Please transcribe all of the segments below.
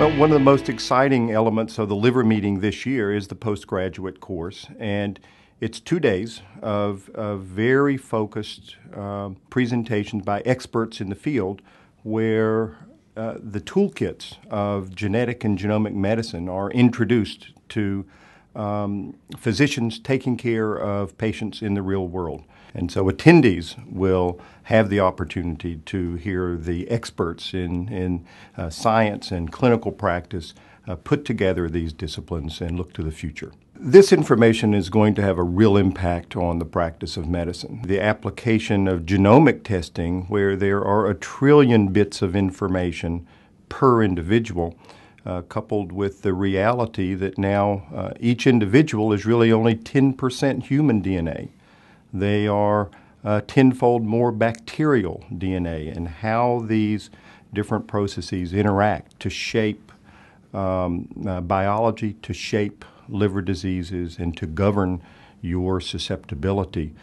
Well, one of the most exciting elements of the liver meeting this year is the postgraduate course, and it's two days of, of very focused uh, presentations by experts in the field where uh, the toolkits of genetic and genomic medicine are introduced to um, physicians taking care of patients in the real world. And so attendees will have the opportunity to hear the experts in, in uh, science and clinical practice uh, put together these disciplines and look to the future. This information is going to have a real impact on the practice of medicine. The application of genomic testing, where there are a trillion bits of information per individual, uh, coupled with the reality that now uh, each individual is really only 10% human DNA. They are uh, tenfold more bacterial DNA, and how these different processes interact to shape um, uh, biology, to shape liver diseases, and to govern your susceptibility.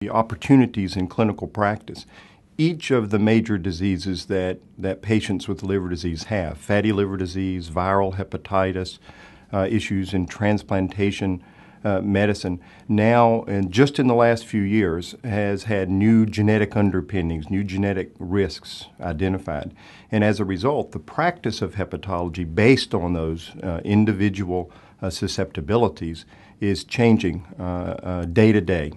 The opportunities in clinical practice. Each of the major diseases that, that patients with liver disease have fatty liver disease, viral hepatitis, uh, issues in transplantation uh, medicine now, and just in the last few years, has had new genetic underpinnings, new genetic risks identified. And as a result, the practice of hepatology based on those uh, individual uh, susceptibilities is changing uh, uh, day to day.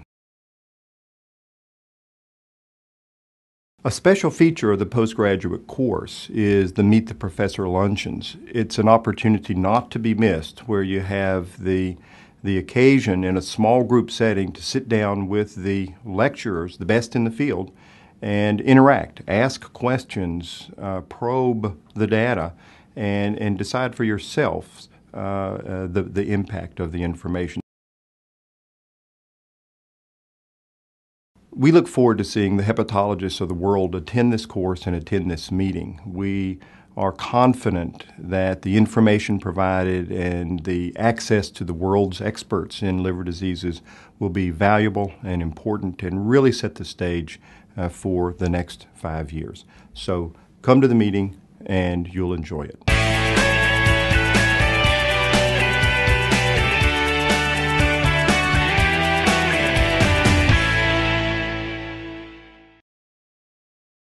A special feature of the postgraduate course is the Meet the Professor luncheons. It's an opportunity not to be missed where you have the the occasion in a small group setting to sit down with the lecturers, the best in the field, and interact, ask questions, uh, probe the data, and, and decide for yourself uh, uh, the, the impact of the information. We look forward to seeing the hepatologists of the world attend this course and attend this meeting. We are confident that the information provided and the access to the world's experts in liver diseases will be valuable and important and really set the stage uh, for the next five years. So come to the meeting and you'll enjoy it.